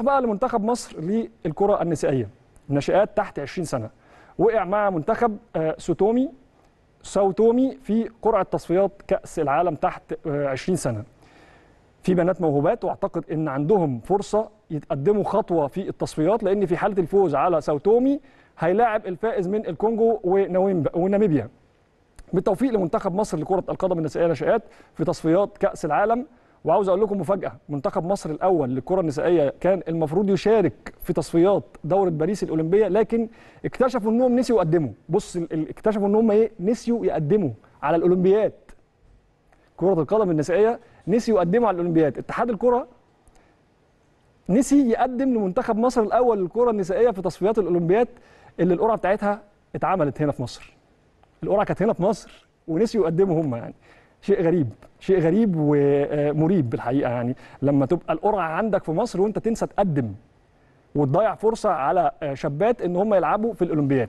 نروح بقى لمنتخب مصر للكرة النسائية. الناشئات تحت 20 سنة. وقع مع منتخب آه، سوتومي ساوتومي في قرعة تصفيات كأس العالم تحت آه، 20 سنة. في بنات موهوبات واعتقد إن عندهم فرصة يتقدموا خطوة في التصفيات لأن في حالة الفوز على ساوتومي هيلاعب الفائز من الكونغو وناميبيا. بالتوفيق لمنتخب مصر لكرة القدم النسائية ناشئات في تصفيات كأس العالم وعاوز أقول لكم مفاجأة منتخب مصر الأول للكرة النسائية كان المفروض يشارك في تصفيات دورة باريس الأولمبية لكن اكتشفوا إنهم نسيوا يقدموا. بص اكتشفوا ان هم إيه؟ نسيوا يقدموا على الأولمبياد. كرة القدم النسائية نسيوا يقدموا على الأولمبياد. اتحاد الكرة نسي يقدم لمنتخب مصر الأول للكرة النسائية في تصفيات الأولمبياد اللي القرعة بتاعتها اتعملت هنا في مصر. القرعة كانت هنا في مصر ونسيوا يقدموا هم يعني. شيء غريب شيء غريب ومريب بالحقيقة يعني. لما تبقى القرعة عندك في مصر وانت تنسى تقدم وتضيع فرصة على شابات إن هم يلعبوا في الاولمبياد